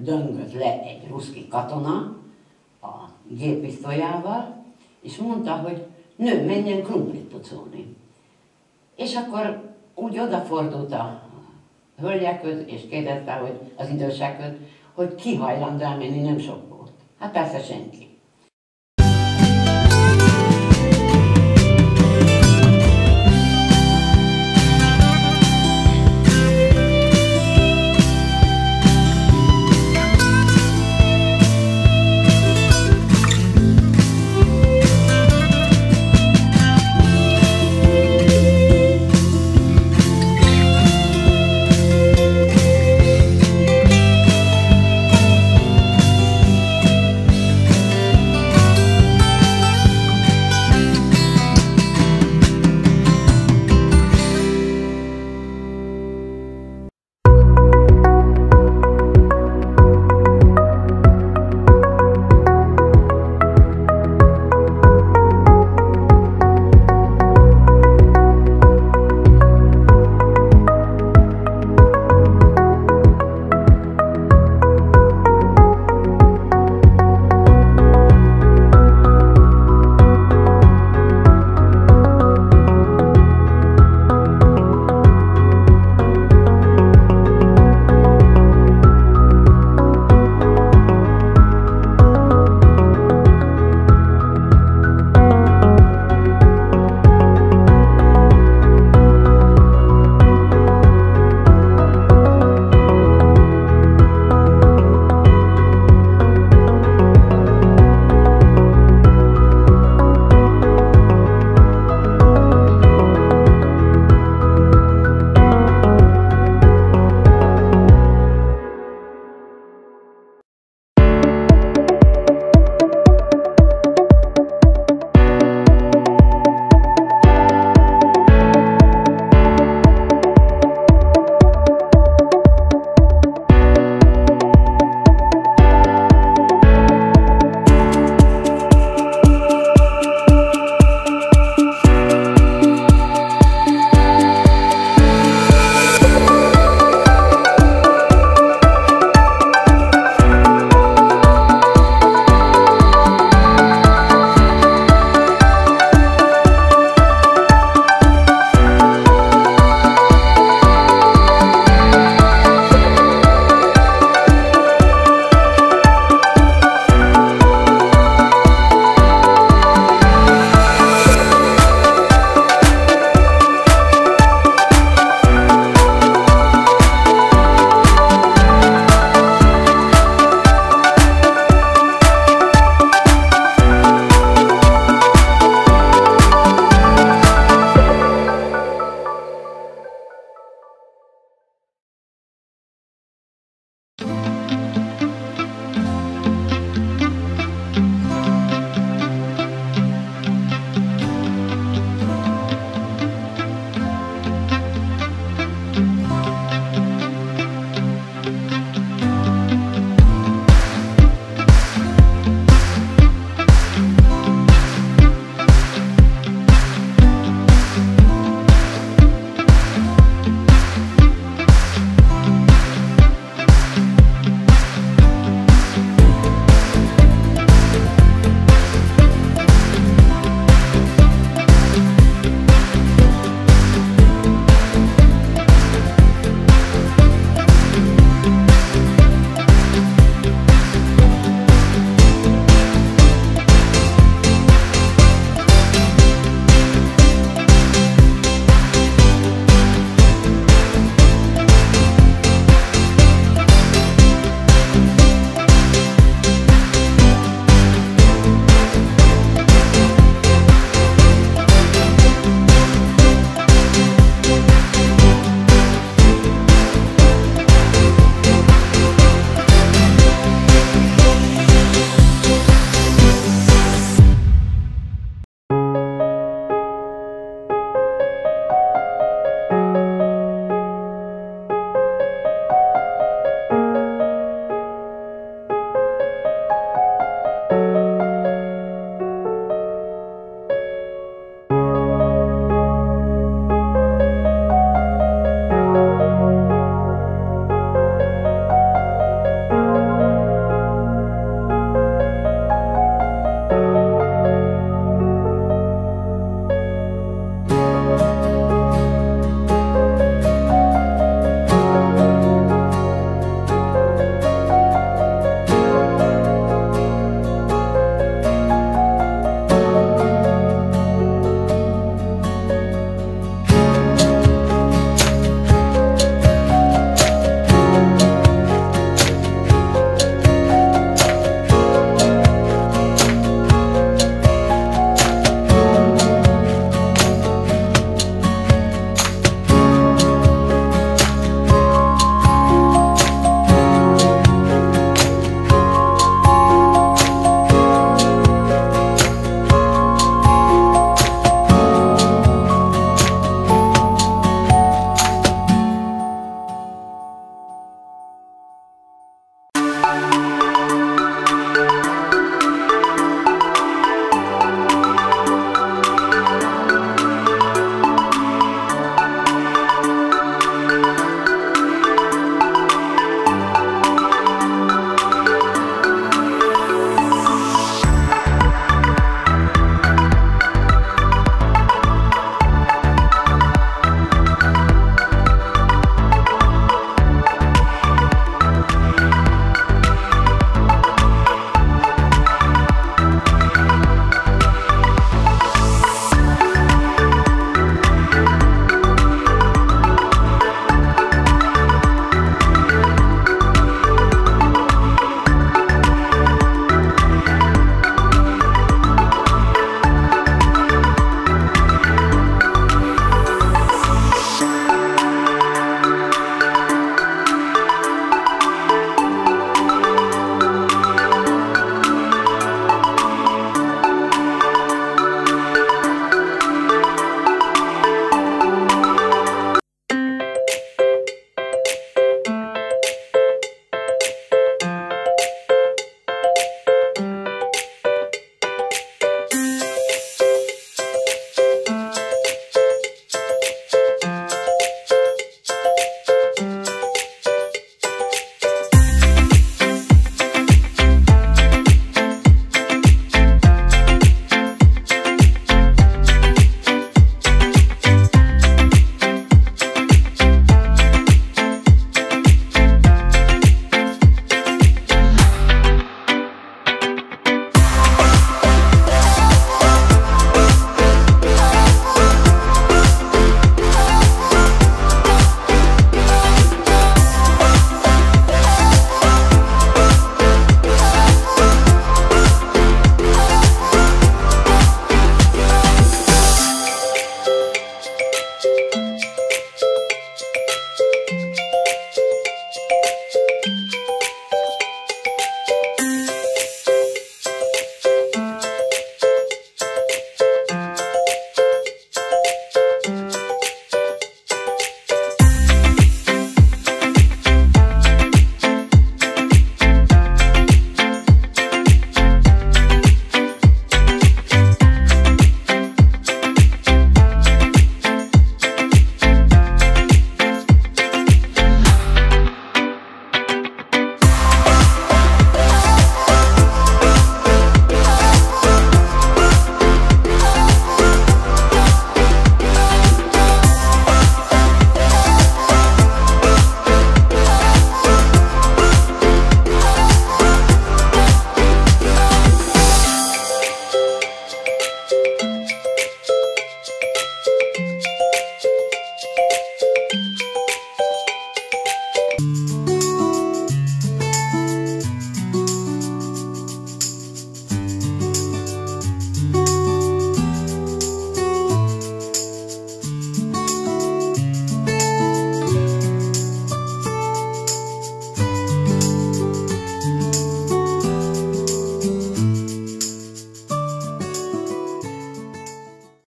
döngött le egy ruszki katona a géppisztolyával, és mondta, hogy nő, menjen krumplit pucolni. És akkor úgy odafordult a hölgyekhöz, és kérdezte, hogy az idősekhez, hogy ki hajlandó elmenni, nem sok volt. Hát persze senki.